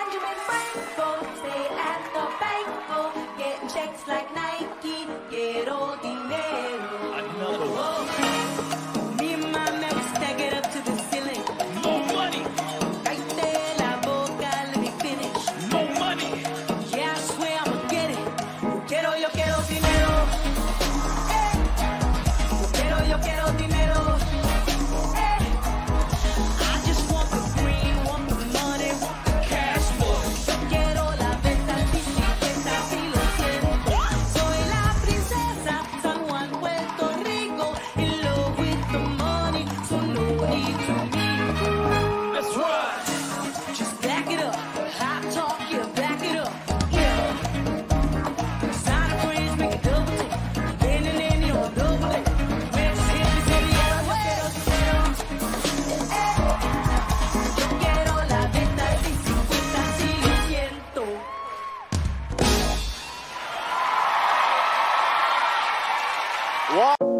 And Benjamin Frank both stay at Wow.